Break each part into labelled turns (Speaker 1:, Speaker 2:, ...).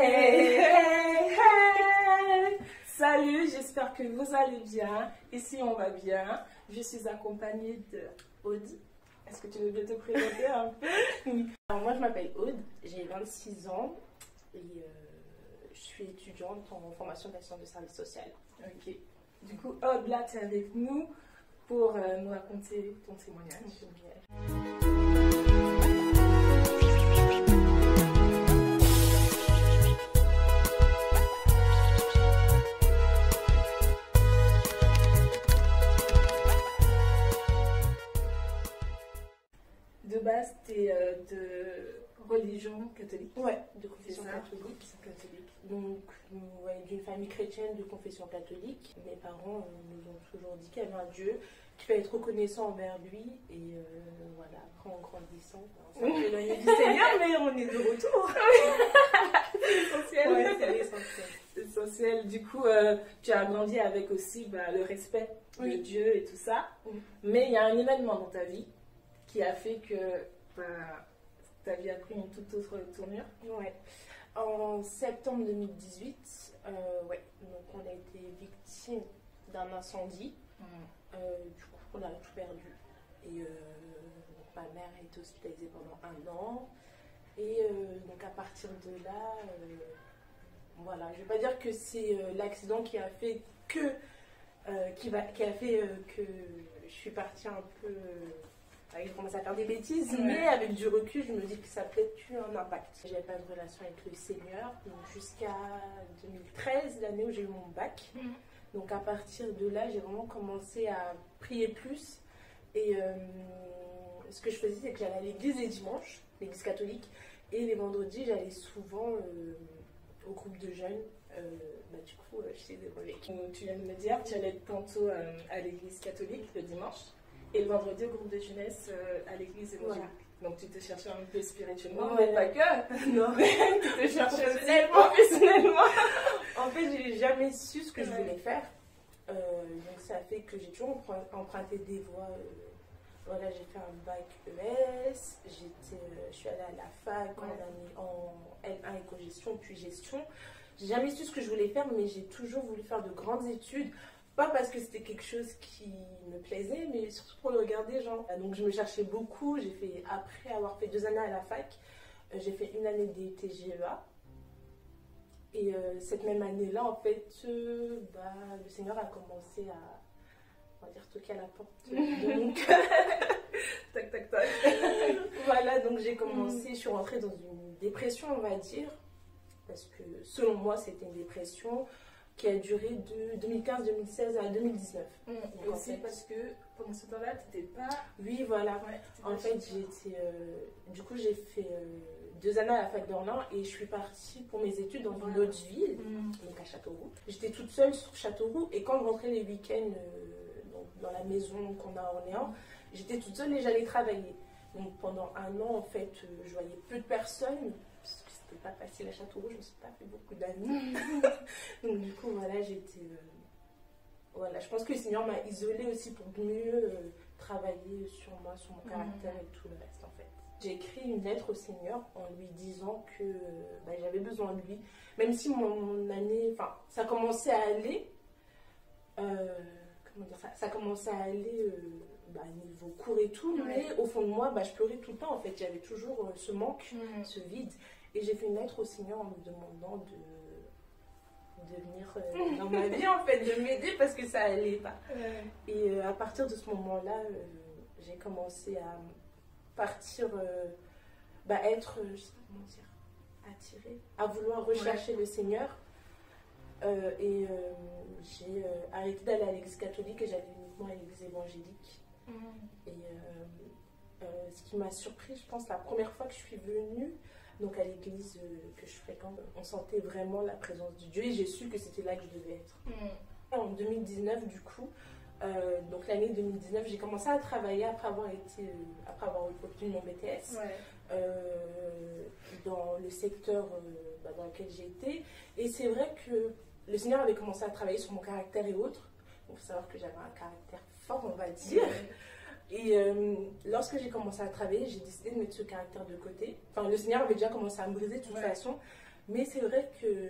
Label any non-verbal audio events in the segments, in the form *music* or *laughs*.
Speaker 1: Hey, hey, hey Salut, j'espère que vous allez bien. Ici, on va bien. Je suis accompagnée de Aude. Est-ce que tu veux bien te présenter un peu? *laughs*
Speaker 2: Alors, moi, je m'appelle Aude, j'ai 26 ans et euh, je suis étudiante en formation d'assistante de service social.
Speaker 1: Ok. Du coup, Aude, là, tu es avec nous pour euh, nous raconter ton témoignage. De base, tu es de religion catholique.
Speaker 2: Ouais, de confession catholique.
Speaker 1: catholique.
Speaker 2: Donc, euh, ouais, d'une famille chrétienne de confession catholique. Mes parents euh, nous ont toujours dit qu'il y avait un Dieu, qu'il fallait être reconnaissant envers lui. Et euh, voilà, après en grandissant, on s'est éloigné du Seigneur, mais on est de retour. *laughs*
Speaker 1: Essentiel.
Speaker 2: Ouais, c'est l'essentiel.
Speaker 1: C'est essentiel. Du coup, euh, tu as grandi avec aussi bah, le respect de. Dieu et tout ça.
Speaker 2: Oui.
Speaker 1: Mais il y a un événement dans ta vie qui a fait que bah, ta vie a pris une toute autre tournure.
Speaker 2: Ouais. En septembre 2018, euh, ouais, donc on a été victime d'un incendie. Euh, du coup, on a tout perdu. Et euh, donc, ma mère a été hospitalisée pendant un an. Et donc, à partir de là, voilà, je vais pas dire que c'est l'accident qui a fait que. qui, va, qui a fait que je suis partie un peu. Euh, j'ai commencé à faire des bêtises,
Speaker 1: Ouais.
Speaker 2: mais avec du recul, je me dis que ça a peut-être eu un impact. J'avais pas de relation avec le Seigneur, donc jusqu'à 2013, l'année où j'ai eu mon bac.
Speaker 1: Mhm.
Speaker 2: Donc à partir de là, j'ai vraiment commencé à prier plus. Et euh, ce que je faisais, c'est que j'allais à l'église les dimanches, l'église catholique, et les vendredis, j'allais souvent euh, au groupe de jeunes. Euh, bah, du coup, euh, chez des relais.
Speaker 1: Donc, tu viens de me dire que tu allais tantôt euh, à l'église catholique le dimanche et le vendredi au groupe de jeunesse euh, à l'église évangélique. Donc tu te cherchais un peu spirituellement,
Speaker 2: Ouais.
Speaker 1: mais pas que. *laughs*
Speaker 2: Non. *laughs*
Speaker 1: tu te cherchais
Speaker 2: Professionnellement.
Speaker 1: professionnellement. *laughs*
Speaker 2: En fait, j'ai jamais su ce que je voulais faire. Euh, donc ça fait que j'ai toujours emprunt- emprunté des voies. euh, voilà, j'ai fait un bac ES, j'étais, je suis allée à la fac en,
Speaker 1: Ouais.
Speaker 2: en L1 éco-gestion puis gestion. J'ai jamais su ce que je voulais faire, mais j'ai toujours voulu faire de grandes études. Pas parce que c'était quelque chose qui me plaisait, mais surtout pour le regard des gens. Donc je me cherchais beaucoup. J'ai fait, après avoir fait deux années à la fac, euh, j'ai fait une année des TGEA. Et euh, cette même année-là, en fait, euh, bah, le Seigneur a commencé à, on va dire, toquer à la porte de mon *laughs* cœur. *laughs*
Speaker 1: tac, tac, tac. *laughs*
Speaker 2: voilà, donc j'ai commencé, je suis rentrée dans une dépression, on va dire. Parce que selon moi, c'était une dépression qui a duré de 2015-2016 à 2019.
Speaker 1: Mm,
Speaker 2: en
Speaker 1: aussi
Speaker 2: fait-
Speaker 1: parce que pendant ce temps-là, tu n'étais pas.
Speaker 2: Oui, voilà.
Speaker 1: Ouais,
Speaker 2: En fait, été. euh, du coup, j'ai fait euh, deux années à la fac d'Orléans et je suis partie pour mes études dans une autre ville.
Speaker 1: Mm.
Speaker 2: donc à Châteauroux. J'étais toute seule sur Châteauroux et quand je rentrais les week-ends euh, donc dans la maison qu'on a à Orléans, j'étais toute seule et j'allais travailler. Donc pendant un an, en fait, je voyais peu de personnes c'était pas facile à Châteauroux, je me suis pas fait beaucoup d'amis. *laughs* donc du coup, voilà, j'étais. euh, voilà, je pense que le Seigneur m'a isolée aussi pour mieux euh, travailler sur moi, sur mon
Speaker 1: Mhm.
Speaker 2: caractère et tout le reste en fait. J'ai écrit une lettre au Seigneur en lui disant que euh, bah, j'avais besoin de lui même si mon année, enfin, ça commençait à aller, euh, comment dire ça, ça commençait à aller euh, bah, niveau cours et tout,
Speaker 1: Ouais.
Speaker 2: mais au fond de moi, bah, je pleurais tout le temps en fait, j'avais toujours euh, ce manque,
Speaker 1: Mm.
Speaker 2: ce vide, et j'ai fait une lettre au Seigneur en me demandant de, de venir euh, dans ma vie en fait, de m'aider parce que ça allait pas.
Speaker 1: Ouais.
Speaker 2: Et euh, à partir de ce moment-là, euh, j'ai commencé à partir, bah, être, je sais pas comment dire, attirée, à vouloir rechercher le Seigneur. Et j'ai arrêté d'aller à l'église catholique et j'allais uniquement à l'église évangélique.
Speaker 1: Mm.
Speaker 2: Et ce qui m'a surpris, je pense, la première fois que je suis venue, donc à l'église euh, que je fréquente, on sentait vraiment la présence de Dieu et j'ai su que c'était là que je devais être.
Speaker 1: Mm.
Speaker 2: En 2019, du coup, euh, donc l'année 2019, j'ai commencé à travailler après avoir été, euh, après avoir obtenu mon BTS
Speaker 1: Ouais.
Speaker 2: euh, dans le secteur bah, dans lequel j'ai été. Et c'est vrai que le Seigneur avait commencé à travailler sur mon caractère et autres. Il faut savoir que j'avais un caractère fort, on va dire. Et euh, lorsque j'ai commencé à travailler, j'ai décidé de mettre ce caractère de côté. Enfin, le Seigneur avait déjà commencé à me briser de toute
Speaker 1: Ouais.
Speaker 2: façon. Mais c'est vrai que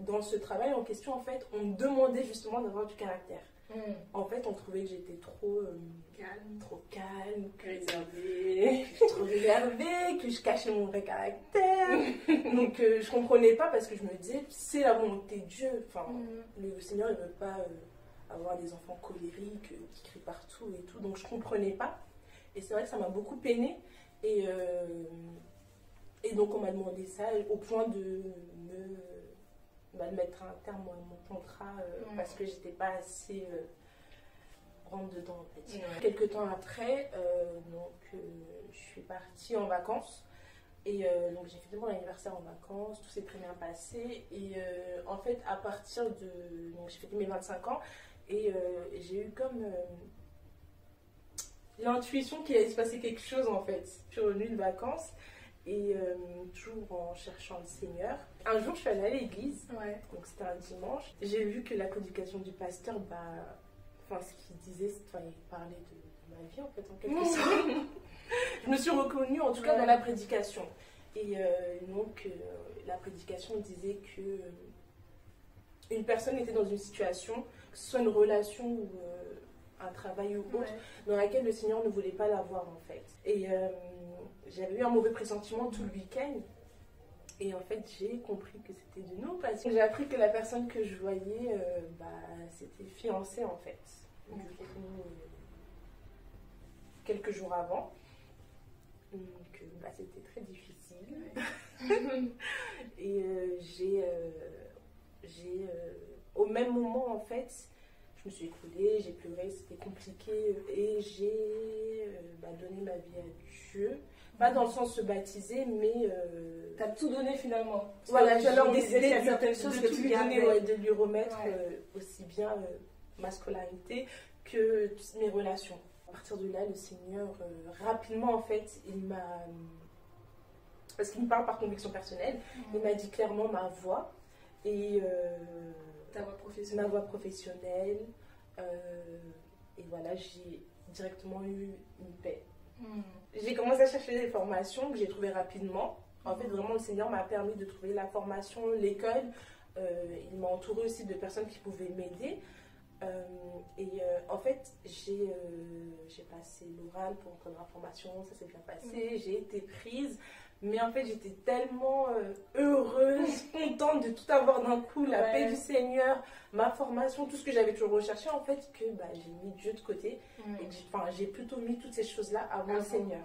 Speaker 2: dans ce travail en question, en fait, on me demandait justement d'avoir du caractère.
Speaker 1: Hmm.
Speaker 2: En fait, on trouvait que j'étais trop euh,
Speaker 1: Calme.
Speaker 2: trop calme, que
Speaker 1: Réservé. *laughs*
Speaker 2: que je trop réservée, que je cachais mon vrai caractère. *laughs* Donc euh, je comprenais pas parce que je me disais, c'est la volonté de Dieu. Enfin,
Speaker 1: Hmm.
Speaker 2: le Seigneur ne veut pas euh, avoir des enfants colériques euh, qui crient partout et tout. Donc je comprenais pas. Et c'est vrai que ça m'a beaucoup peiné. Et, euh, et donc on m'a demandé ça au point de me bah, de mettre un terme à mon contrat euh, parce que j'étais pas assez euh, rentre dedans en fait.
Speaker 1: Ouais.
Speaker 2: Quelques temps après, euh, donc euh, je suis partie en vacances. Et euh, donc j'ai fêté mon anniversaire en vacances, tout s'est très bien passé. Et euh, en fait, à partir de. Donc j'ai fêté mes 25 ans et euh, j'ai eu comme euh, l'intuition qu'il allait se passer quelque chose en fait. Je suis revenue de vacances et euh, toujours en cherchant le Seigneur. Un jour, je suis allée à l'église,
Speaker 1: Ouais.
Speaker 2: donc c'était un dimanche. J'ai vu que la prédication du pasteur, bah, enfin ce qu'il disait, enfin, il parlait de, ma vie en fait, en quelque *laughs* sorte. je me suis reconnue en tout cas
Speaker 1: Ouais.
Speaker 2: dans la prédication. Et euh, donc, euh, la prédication disait que une personne était dans une situation, que ce soit une relation ou euh, un travail ou autre,
Speaker 1: Ouais.
Speaker 2: dans laquelle le Seigneur ne voulait pas l'avoir en fait. Et euh, j'avais eu un mauvais pressentiment tout le week-end. Et en fait, j'ai compris que c'était de nous parce que j'ai appris que la personne que je voyais, euh, bah, c'était fiancée en fait. Quelques jours avant. Donc, bah, c'était très difficile. *laughs* Et j'ai, j'ai euh, au même moment en fait, je me suis écoulée, j'ai pleuré, c'était compliqué et j'ai euh, bah, donné ma vie à Dieu. Pas dans le sens se baptiser, mais euh,
Speaker 1: T'as tout donné finalement. Parce
Speaker 2: voilà, j'ai décidé
Speaker 1: certaines
Speaker 2: de,
Speaker 1: choses
Speaker 2: de
Speaker 1: que
Speaker 2: tout
Speaker 1: tu
Speaker 2: lui donner, ouais, de lui remettre
Speaker 1: Ouais.
Speaker 2: euh, aussi bien euh, ma scolarité que toutes mes relations. À partir de là, le Seigneur, rapidement en fait, il m'a. Parce qu'il me parle par conviction personnelle, il m'a dit clairement ma voix et euh,
Speaker 1: Ta voix
Speaker 2: ma voix professionnelle. euh, et voilà, j'ai directement eu une paix.
Speaker 1: Hmm.
Speaker 2: J'ai commencé à chercher des formations que j'ai trouvées rapidement. En fait, vraiment, le Seigneur m'a permis de trouver la formation, l'école. Euh, il m'a entouré aussi de personnes qui pouvaient m'aider. Euh, et euh, en fait, j'ai passé l'oral pour entrer dans la formation, ça s'est bien passé, j'ai été prise. Mais en fait, j'étais tellement euh, heureuse, contente de tout avoir d'un coup, la
Speaker 1: Ouais.
Speaker 2: paix du Seigneur, ma formation, tout ce que j'avais toujours recherché, en fait, que bah, j'ai mis Dieu de côté. Et j'ai- plutôt mis toutes ces choses-là avant le. Seigneur.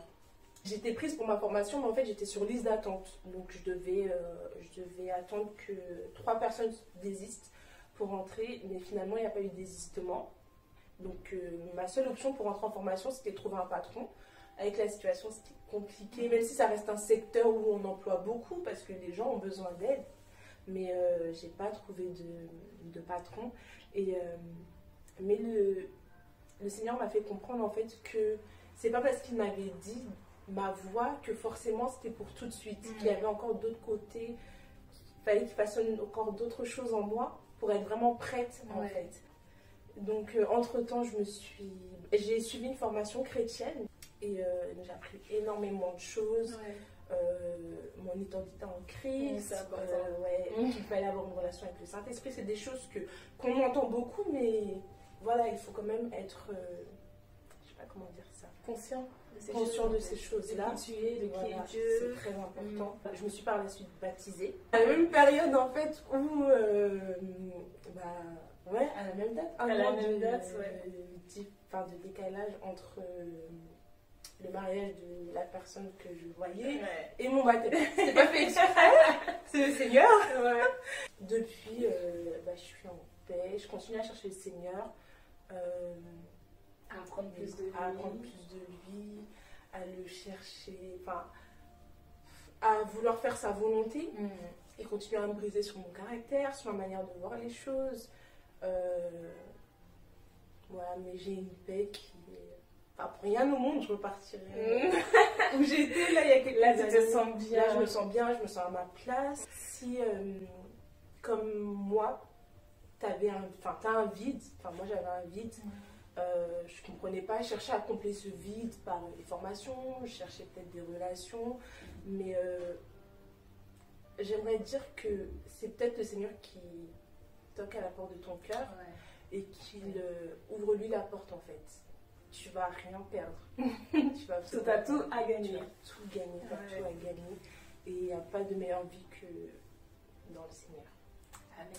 Speaker 2: J'étais prise pour ma formation, mais en fait j'étais sur liste d'attente. Donc je devais, euh, je devais attendre que trois personnes désistent pour entrer, mais finalement il n'y a pas eu de désistement. Donc euh, ma seule option pour entrer en formation c'était de trouver un patron. Avec la situation c'était compliqué, même si ça reste un secteur où on emploie beaucoup parce que les gens ont besoin d'aide. Mais euh, j'ai pas trouvé de, de patron. Et, euh, mais le, le Seigneur m'a fait comprendre en fait que c'est pas parce qu'il m'avait dit ma voix que forcément c'était pour tout de suite.
Speaker 1: Mhm.
Speaker 2: Qu'il y avait encore d'autres côtés, il fallait qu'il façonne encore d'autres choses en moi pour être vraiment prête en fait. Donc entre temps, je me suis, j'ai suivi une formation chrétienne et euh, j'ai appris énormément de choses.
Speaker 1: Ouais.
Speaker 2: Euh, mon identité en
Speaker 1: important.
Speaker 2: euh, ouais,
Speaker 1: Mhm.
Speaker 2: qu'il fallait avoir une relation avec le Saint-Esprit, c'est des choses que qu'on entend beaucoup, mais voilà, il faut quand même être, euh, je sais pas comment dire ça,
Speaker 1: Conscient de ces
Speaker 2: conscient
Speaker 1: choses.
Speaker 2: de ces choses-là.
Speaker 1: De qui tu es, de qui
Speaker 2: Voilà,
Speaker 1: est Dieu.
Speaker 2: C'est très important. Je me suis par la suite baptisée. À la même période, en fait, où. euh, bah, ouais, à la même date.
Speaker 1: À la même
Speaker 2: de,
Speaker 1: date, ouais.
Speaker 2: di- enfin, de décalage entre euh, le mariage de la personne que je voyais
Speaker 1: Ouais.
Speaker 2: et mon baptême. C'est pas fait *laughs* exprès, c'est le Seigneur.
Speaker 1: Ouais.
Speaker 2: Depuis, euh, bah, je suis en paix, je continue à chercher le Seigneur. euh,
Speaker 1: À apprendre plus de
Speaker 2: à
Speaker 1: lui.
Speaker 2: apprendre plus de lui, à le chercher, enfin, à vouloir faire sa volonté
Speaker 1: Hmm.
Speaker 2: et continuer à me briser sur mon caractère, sur ma manière de voir les choses. Euh, voilà, mais j'ai une paix qui. Enfin, pour rien au monde, je repartirais *laughs* où j'étais là il y a quelques
Speaker 1: Là, tu te
Speaker 2: années.
Speaker 1: sens bien.
Speaker 2: Là, je me sens bien, je me sens à ma place. Si, euh, comme moi, t'avais un, enfin, t'as un vide, enfin, moi j'avais un vide,
Speaker 1: Mm.
Speaker 2: euh, je comprenais pas, je cherchais à combler ce vide par les formations, je cherchais peut-être des relations, mais euh, j'aimerais dire que c'est peut-être le Seigneur qui toque à la porte de ton cœur et qu'il euh, ouvre lui la porte en fait. Tu vas rien perdre. *laughs*
Speaker 1: tu vas tout à tout à gagner.
Speaker 2: tout gagner, tout à gagner. Et il n'y a pas de meilleure vie que dans le Seigneur.
Speaker 1: Amen.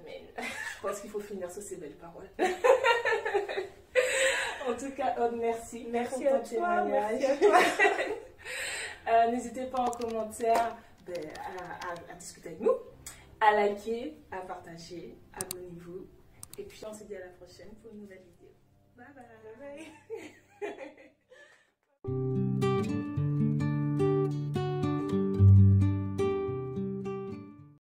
Speaker 1: Amen. *laughs* Je pense qu'il faut finir sur ces belles paroles. *laughs* en tout cas, Aude, merci.
Speaker 2: Merci à, toi, merci à toi.
Speaker 1: Euh, n'hésitez pas en commentaire ben, à, discuter avec nous, à liker, à partager, abonnez-vous. Et puis on se dit à la prochaine pour une nouvelle vidéo. Bye bye. *laughs*